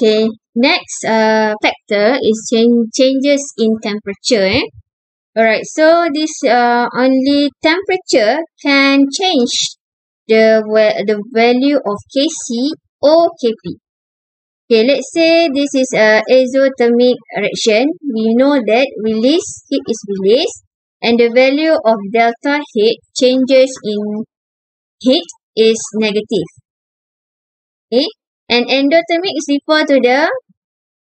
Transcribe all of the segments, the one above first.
Okay, next uh, factor is change, changes in temperature. Eh? Alright, so this uh, only temperature can change the the value of Kc or Kp. Okay, let's say this is a exothermic reaction. We know that release heat is released and the value of delta heat changes in heat is negative. Okay, and endothermic is referred to the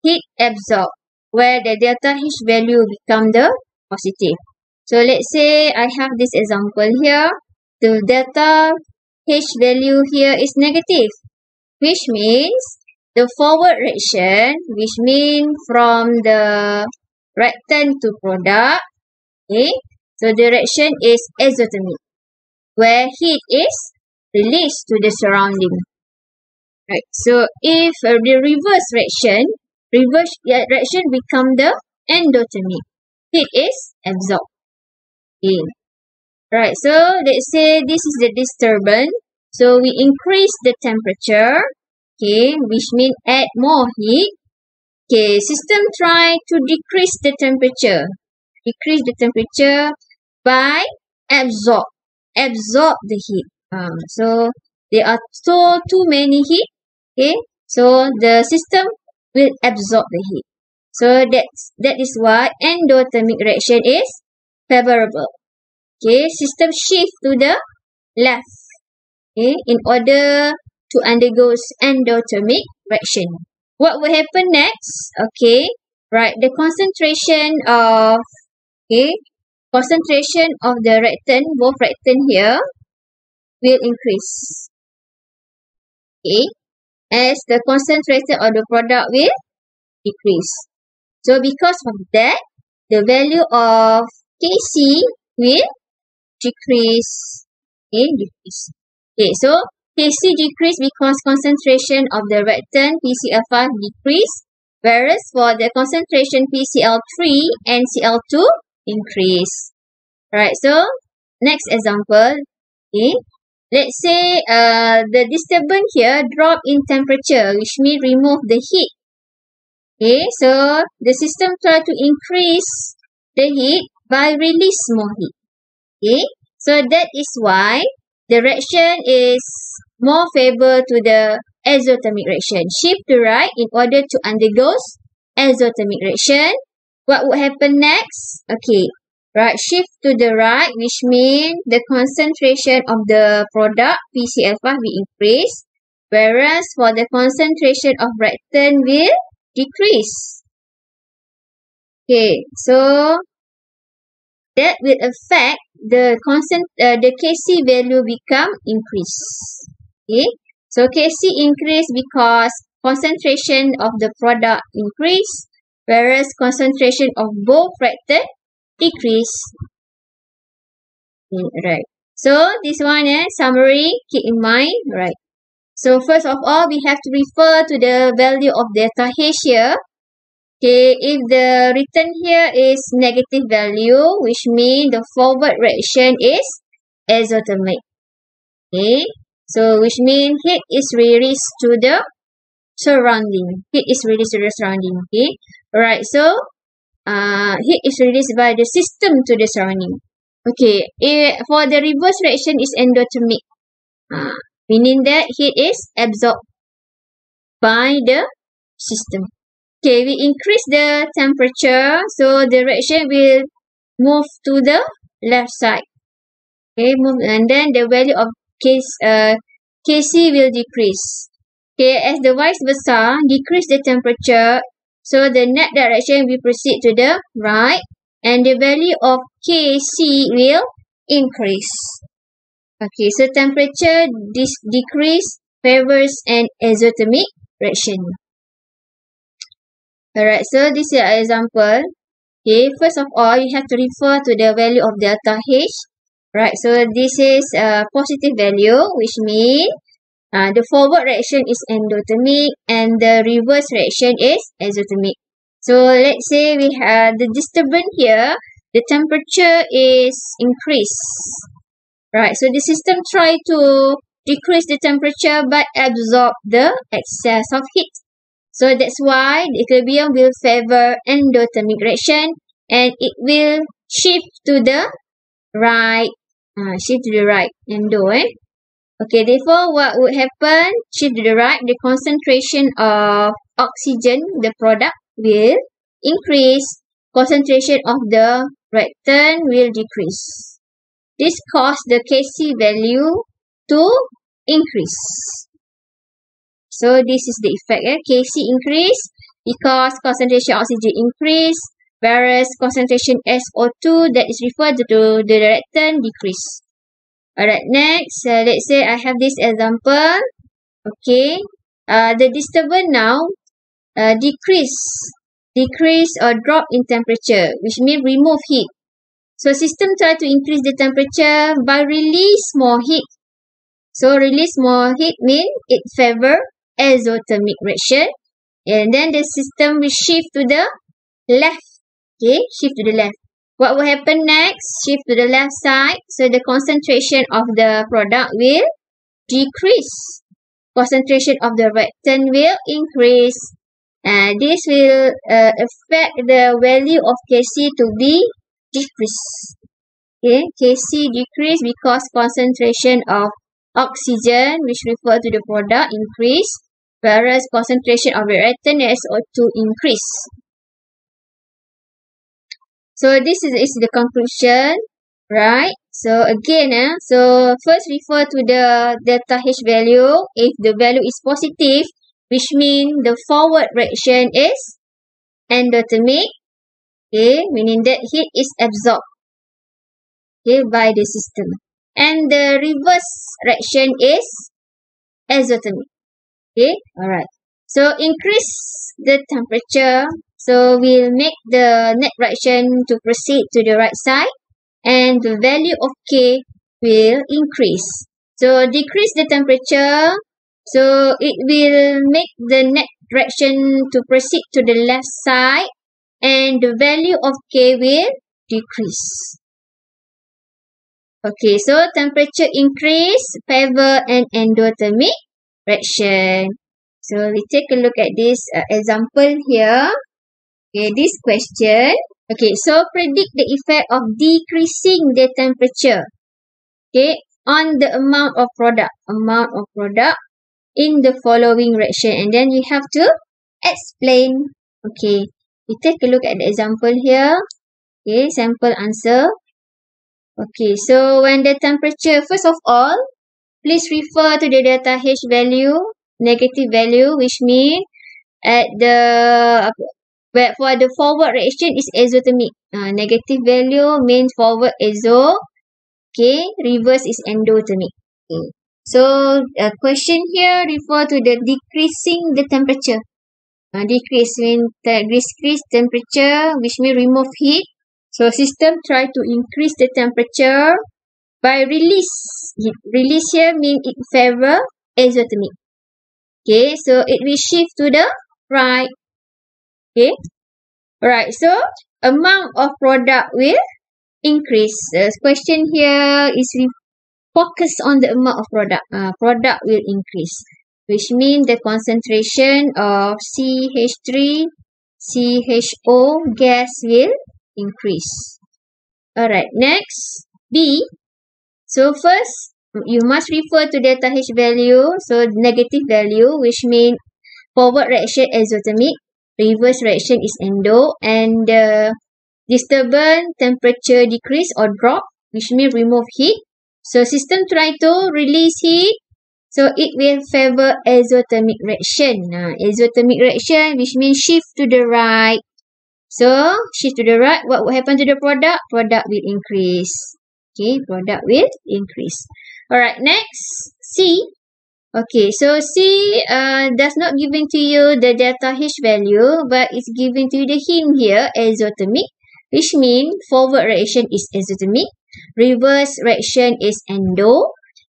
heat absorbed where the delta H value become the positive. So let's say I have this example here. The delta H value here is negative, which means the forward reaction, which means from the reactant to product, okay, so the reaction is exothermic, where heat is released to the surrounding. Right, so if uh, the reverse reaction, reverse reaction become the endothermic, heat is absorbed. Okay. Right, so let's say this is the disturbance. So we increase the temperature, okay, which means add more heat. Okay, system try to decrease the temperature. Decrease the temperature by absorb, absorb the heat. Um, so there are so too many heat. Okay, so the system will absorb the heat. So that's that is why endothermic reaction is favorable. Okay, system shift to the left. Okay, in order to undergo endothermic reaction. What will happen next? Okay, right. The concentration of okay concentration of the reactant, both reactant here, will increase. Okay, as the concentration of the product will decrease. So because of that, the value of Kc will decrease in decrease. Okay, so Kc decrease because concentration of the reactant PCl5 decrease, whereas for the concentration PCl3 and Cl2 increase. Right, so next example. Okay, let's say uh, the disturbance here drop in temperature, which means remove the heat. Okay, so the system try to increase the heat by release more heat. Okay, so that is why the reaction is more favor to the exothermic reaction. Shift to right in order to undergo exothermic reaction. What would happen next? Okay, right shift to the right which means the concentration of the product PCl5 will increase whereas for the concentration of reactant will decrease. Okay, so that will affect the constant uh, the Kc value become increase. Okay, so Kc increase because concentration of the product increase, whereas concentration of both reactant decrease. Okay, right. So this one eh, summary keep in mind right. So first of all we have to refer to the value of delta H here Okay, if the return here is negative value, which means the forward reaction is exothermic. Okay, so which means heat is released to the surrounding. Heat is released to the surrounding. Okay, alright, so uh, heat is released by the system to the surrounding. Okay, if, for the reverse reaction is endothermic. Uh, meaning that heat is absorbed by the system. Okay, we increase the temperature, so the reaction will move to the left side. Okay, move, and then the value of case, uh, Kc will decrease. Okay, as the vice versa, decrease the temperature, so the net direction will proceed to the right, and the value of Kc will increase. Okay, so temperature decrease favors an exothermic reaction. Alright, so this is an example. Okay, first of all, you have to refer to the value of delta H. Right, so this is a positive value, which means uh, the forward reaction is endothermic and the reverse reaction is exothermic. So let's say we have the disturbance here, the temperature is increased. Right, so the system try to decrease the temperature but absorb the excess of heat. So that's why the equilibrium will favor endothermic reaction and it will shift to the right. Uh, shift to the right. Endo eh. Okay, therefore what would happen? Shift to the right. The concentration of oxygen, the product, will increase. Concentration of the reactant will decrease. This cause the Kc value to increase. So this is the effect. Eh? Kc increase because concentration oxygen increase whereas concentration SO2 that is referred to the reactant decrease. Alright, next, uh, let's say I have this example. Okay, uh, the disturbance now uh, decrease, decrease or drop in temperature, which means remove heat. So system try to increase the temperature by release more heat. So release more heat mean it favor exothermic reaction. And then the system will shift to the left. Okay, shift to the left. What will happen next? Shift to the left side. So the concentration of the product will decrease. Concentration of the reactant will increase. And this will uh, affect the value of Kc to be decreased. Okay, Kc decrease because concentration of oxygen, which refer to the product, increase. Whereas concentration of reactant SO2 increase. So this is, is the conclusion, right? So again, eh, so first refer to the delta H value. If the value is positive, which means the forward reaction is endothermic. Okay, meaning that heat is absorbed okay, by the system. And the reverse reaction is exothermic. Okay, alright. So increase the temperature so we'll make the net reaction to proceed to the right side and the value of K will increase. So decrease the temperature. So it will make the net direction to proceed to the left side and the value of K will decrease. Okay, so temperature increase favor an endothermic reaction. So we take a look at this uh, example here. Okay, this question. Okay, so predict the effect of decreasing the temperature. Okay, on the amount of product. Amount of product in the following reaction. And then you have to explain. Okay, we take a look at the example here. Okay, sample answer. Okay, so when the temperature, first of all, please refer to the delta H value, negative value, which mean at the But for the forward reaction is exothermic. Uh, negative value means forward exo. Okay. Reverse is endothermic. Okay. So, a question here refer to the decreasing the temperature. Uh, decrease means decrease temperature which means remove heat. So, system try to increase the temperature by release. Release here means it favor exothermic. Okay, so it will shift to the right Okay. Alright, so amount of product will increase. The question here is focus on the amount of product. Uh, product will increase. Which means the concentration of CH3, CHO gas will increase. Alright, next, B. So first, you must refer to delta H value. So negative value, which means forward reaction exothermic reverse reaction is endo and the disturbance temperature decrease or drop which means remove heat. So system try to release heat so it will favor exothermic reaction. Uh, exothermic reaction which means shift to the right. So shift to the right what will happen to the product? Product will increase. Okay product will increase. All right next c Okay, so C uh, does not given to you the delta H value, but it's given to you the hint here, exothermic, which means forward reaction is exothermic, reverse reaction is endo,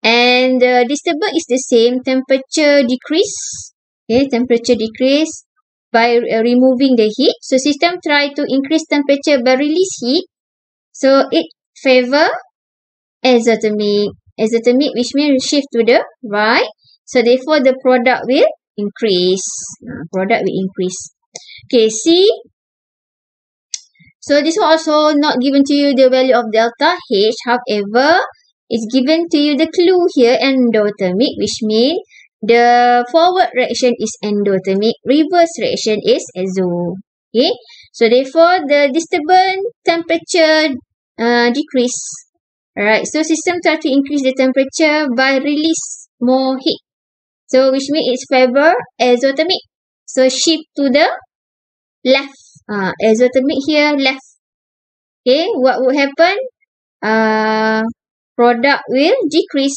and the disturbance is the same, temperature decrease, okay, temperature decrease by uh, removing the heat. So system try to increase temperature by release heat, so it favor exothermic, exothermic which means shift to the right, So therefore the product will increase. Uh, product will increase. Okay, C. So this one also not given to you the value of delta H. However, it's given to you the clue here endothermic which means the forward reaction is endothermic, reverse reaction is exo. Okay, so therefore the disturbance temperature uh, decrease. Alright, so system try to increase the temperature by release more heat. So which means it's favor exothermic. So shift to the left. Uh, exothermic here left. Okay, what would happen? Uh, product will decrease.